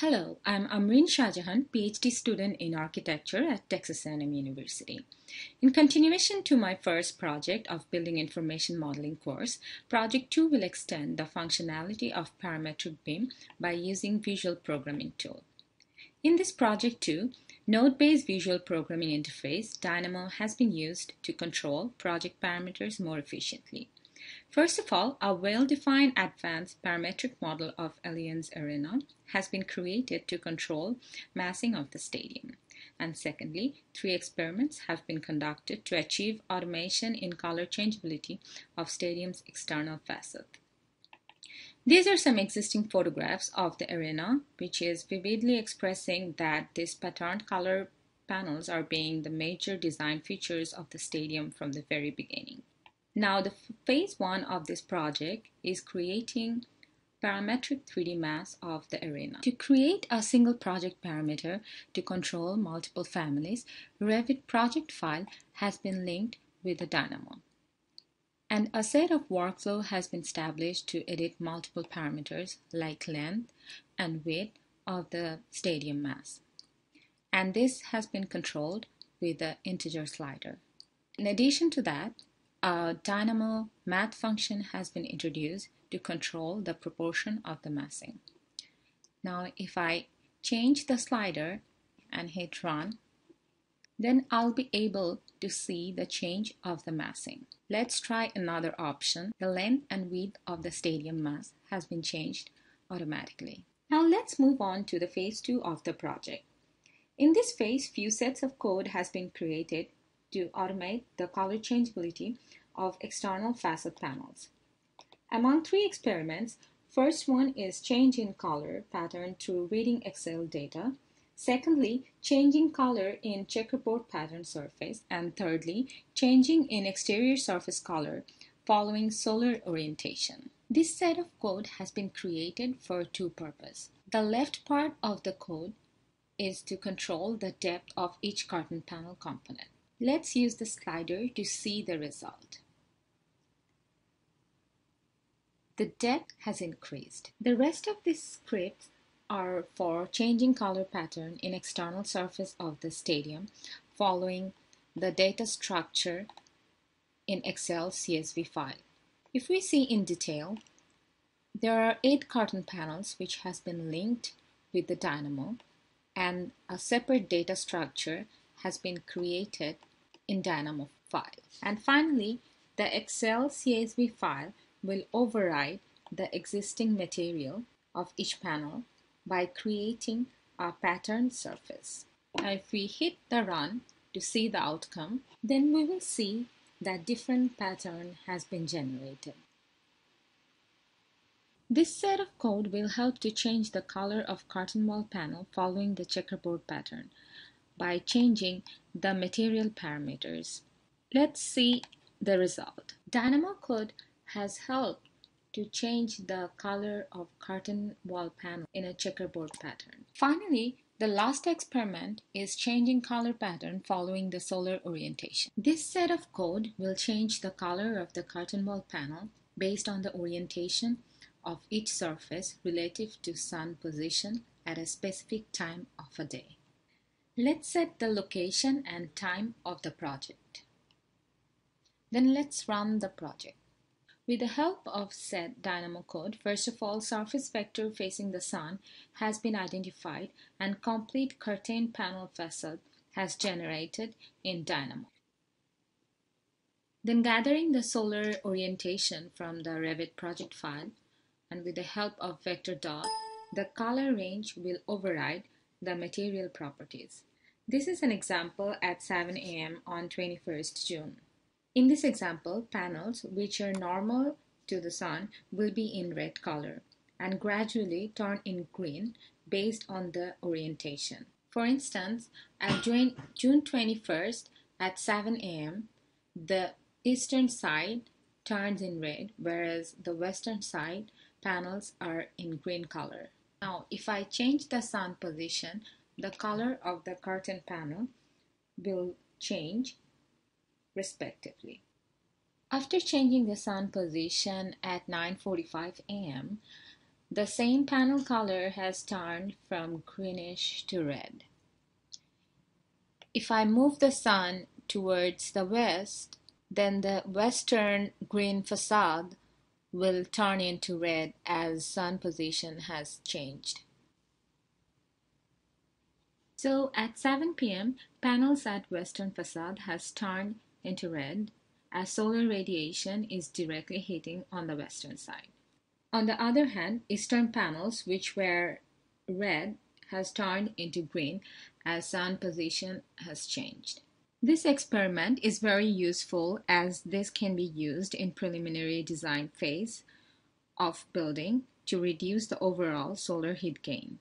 Hello, I'm Amreen Shahjahan, PhD student in architecture at Texas A&M University. In continuation to my first project of Building Information Modeling course, Project 2 will extend the functionality of parametric BIM by using Visual Programming Tool. In this Project 2, Node-based Visual Programming Interface, Dynamo has been used to control project parameters more efficiently. First of all, a well-defined advanced parametric model of Allianz Arena has been created to control massing of the stadium. And secondly, three experiments have been conducted to achieve automation in color changeability of stadium's external facade. These are some existing photographs of the arena, which is vividly expressing that these patterned color panels are being the major design features of the stadium from the very beginning. Now the phase one of this project is creating parametric 3D mass of the arena. To create a single project parameter to control multiple families, Revit project file has been linked with the Dynamo. And a set of workflow has been established to edit multiple parameters like length and width of the stadium mass. And this has been controlled with the integer slider. In addition to that, a dynamo math function has been introduced to control the proportion of the massing. Now if I change the slider and hit run, then I'll be able to see the change of the massing. Let's try another option. The length and width of the stadium mass has been changed automatically. Now let's move on to the phase 2 of the project. In this phase, few sets of code has been created to automate the color changeability of external facade panels. Among three experiments, first one is change in color pattern through reading Excel data. Secondly, changing color in checkerboard pattern surface. And thirdly, changing in exterior surface color following solar orientation. This set of code has been created for two purposes. The left part of the code is to control the depth of each curtain panel component. Let's use the slider to see the result. The depth has increased. The rest of these scripts are for changing color pattern in external surface of the stadium following the data structure in Excel CSV file. If we see in detail, there are eight curtain panels which has been linked with the Dynamo and a separate data structure has been created in Dynamo file. And finally, the Excel CSV file will override the existing material of each panel by creating a pattern surface. Now if we hit the run to see the outcome, then we will see that different pattern has been generated. This set of code will help to change the color of curtain wall panel following the checkerboard pattern by changing the material parameters. Let's see the result. Dynamo code has helped to change the color of curtain wall panel in a checkerboard pattern. Finally, the last experiment is changing color pattern following the solar orientation. This set of code will change the color of the curtain wall panel based on the orientation of each surface relative to sun position at a specific time of a day. Let's set the location and time of the project. Then let's run the project. With the help of set dynamo code, first of all, surface vector facing the sun has been identified and complete curtain panel facade has generated in Dynamo. Then gathering the solar orientation from the Revit project file and with the help of vector dot, the color range will override the material properties. This is an example at 7 a.m. on 21st June. In this example, panels which are normal to the sun will be in red color and gradually turn in green based on the orientation. For instance, at June, June 21st at 7 a.m., the eastern side turns in red, whereas the western side panels are in green color. Now, if I change the sun position, the color of the curtain panel will change respectively. After changing the sun position at 9.45 am, the same panel color has turned from greenish to red. If I move the sun towards the west, then the western green facade will turn into red as sun position has changed. So at 7 pm, panels at western facade has turned into red as solar radiation is directly hitting on the western side. On the other hand, eastern panels which were red has turned into green as sun position has changed. This experiment is very useful as this can be used in preliminary design phase of building to reduce the overall solar heat gain.